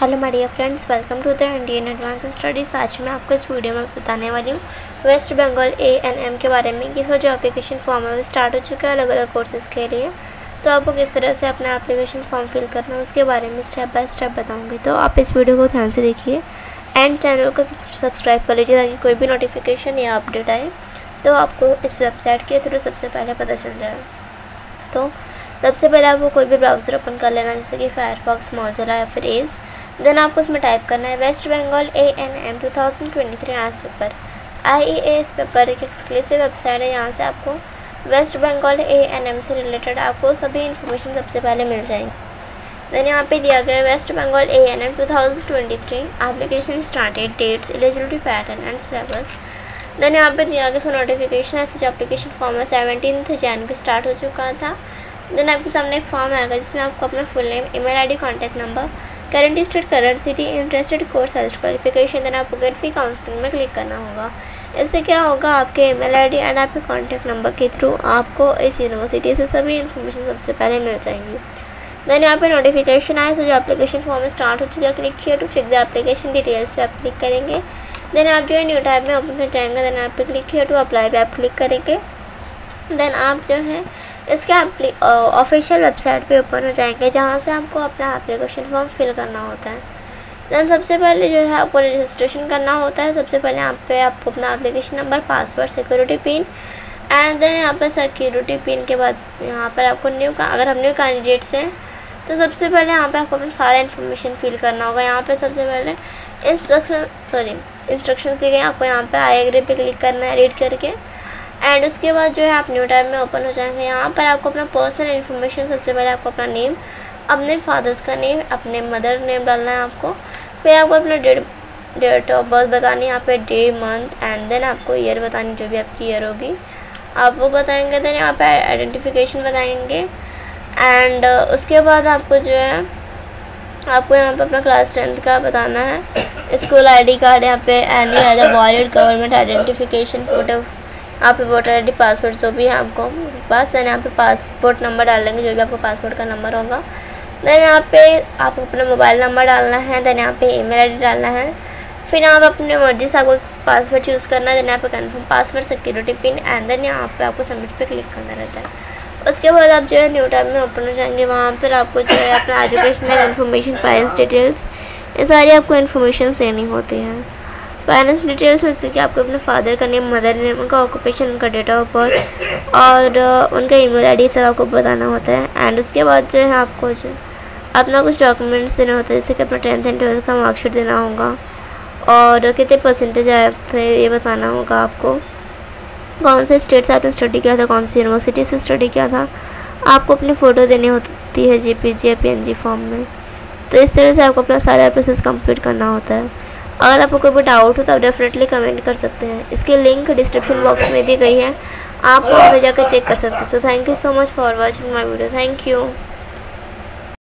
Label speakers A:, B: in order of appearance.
A: Hello my dear friends welcome to the Indian advance studies आज मैं आपको इस वीडियो में बताने वाली हूँ West Bengal A N M के बारे में इसका जो एप्लीकेशन फॉर्म है वो स्टार्ट हो चुका है अलग अलग कोर्सेज़ के लिए। तो आपको किस तरह से अपना एप्लीकेशन फॉर्म फिल करना है उसके बारे में स्टेप बाय स्टेप बताऊँगी। तो आप इस वीडियो को ध्यान से देखिए एंड चैनल को सब्सक्राइब कर लीजिए ताकि कोई भी नोटिफिकेशन या अपडेट आए। तो आपको इस वेबसाइट के थ्रू सबसे पहले पता चल जाए। तो सबसे पहले आपको कोई भी ब्राउज़र ओपन कर लेना जैसे कि फायरफॉक्स मोजरा या फिर एज देन आपको उसमें टाइप करना है West Bengal A N M two thousand twenty three hours paper I E S paper एक एक्सक्लूसिव वेबसाइट है, यहाँ से आपको West Bengal A N M से रिलेटेड आपको सभी इन्फॉर्मेशन सबसे पहले मिल जाएँगी। देन यहाँ पे दिया गया West Bengal A N M two thousand twenty three application started dates eligibility pattern and syllabus then यहाँ पे दिया गया सो नोटिफिकेशन ऐसे जो एप्लीकेशन फॉर्म है सेवनटीन जैन को स्टार्ट हो चुका था। देन आपके सामने एक फॉर्म आएगा, जिसमें आपको अपना full name email ID contact number current state current city interested course suggest qualification then आपको गेट फ़ी काउंसलिंग में क्लिक करना होगा। इससे क्या होगा, आपके ईमेल आईडी एंड आपके कॉन्टैक्ट नंबर के थ्रू आपको इस यूनिवर्सिटी से सभी इन्फॉर्मेशन सबसे पहले मिल जाएँगी। देन यहाँ पे नोटिफिकेशन आए तो जो एप्लीकेशन फॉर्म स्टार्ट हो चुका है क्लिक किया to check the application details पे आप क्लिक करेंगे। देन आप जो है न्यू टाइप में ओपन में जाएँगे देन आप पे क्लिक किया टू अप्लाई पे आप क्लिक करेंगे। देन आप जो है इसके ऑफिशियल वेबसाइट पे ओपन हो जाएँगे, जहाँ से आपको अपना एप्लीकेशन फॉर्म फिल करना होता है। दैन सबसे पहले जो है आपको रजिस्ट्रेशन करना होता है। सबसे पहले यहाँ पे आपको अपना application number password security pin and then यहाँ पर सिक्योरिटी पिन के बाद यहाँ पर आपको न्यू का अगर हम न्यू कैंडिडेट्स हैं तो सबसे पहले यहाँ पे आपको अपना सारा इन्फॉर्मेशन फिल करना होगा। यहाँ पे सबसे पहले इंस्ट्रक्शन सॉरी इंस्ट्रक्शन दी गई आपको यहाँ पे आई एग्री पे क्लिक करना है रीड करके। एंड उसके बाद जो है आप न्यू टाइम में ओपन हो जाएँगे। यहाँ पर आपको अपना पर्सनल इन्फॉर्मेशन सबसे पहले आपको अपना नेम अपने फादर्स का नेम अपने मदर नेम डालना है आपको। फिर आपको अपना डेट डेट ऑफ़ बर्थ बतानी है यहाँ पे डे मंथ एंड देन आपको ईयर बतानी जो भी आपकी ईयर होगी। आप वो बताएँगे देन यहाँ पे आइडेंटिफिकेशन बताएँगे। एंड uh, उसके बाद आपको जो है आपको यहाँ पे अपना क्लास टेंथ का बताना है। स्कूल आईडी कार्ड यहाँ पे any other valid government identification photo यहाँ पे वोटर आई डी पासवर्ड जो भी है आपको पास देन यहाँ पे पासपोर्ट नंबर डाल देंगे जो भी आपको पासपोर्ट का नंबर होगा। देन यहाँ पे आपको अपना मोबाइल नंबर डालना है देन यहाँ पे ईमेल आईडी डालना है। फिर आप अपने मर्ज़ी से आपको पासवर्ड चूज़ करना है देन यहाँ पे confirm password security pin and then यहाँ पे आपको सबमिट पे क्लिक करना रहता है। उसके बाद आप जो है न्यू टाइम में ओपन हो जाएँगे, वहाँ पर आपको जो है अपना एजुकेशनल इन्फॉर्मेशन पेरेंट्स डिटेल्स ये सारी आपको इन्फॉर्मेशन सेनी होती है। पेरेंट्स डिटेल्स में से कि आपको अपने फादर का नेम मदर नेम उनका ऑक्यूपेशन उनका डेट ऑफ़ बर्थ और uh, उनका ईमेल आईडी सब आपको बताना होता है। एंड उसके बाद जो है आपको जो अपना कुछ डॉक्यूमेंट्स देना होता है जैसे कि अपना टेंथ एंड ट्वेल्थ का मार्कशीट देना होगा और कितने परसेंटेज आए थे ये बताना होगा आपको। कौन से स्टेट से आपने स्टडी किया था कौन सी यूनिवर्सिटी से स्टडी किया था। आपको अपनी फ़ोटो देनी होती है जी पी जी या पी एन जी फॉर्म में। तो इस तरह से आपको अपना सारा प्रोसेस कंप्लीट करना होता है। अगर आपको कोई भी डाउट हो तो आप डेफिनेटली कमेंट कर सकते हैं। इसकी लिंक डिस्क्रिप्शन बॉक्स में दी गई है। आप वहाँ पर जाकर चेक कर सकते हैं। So thank you so much for watching my video thank you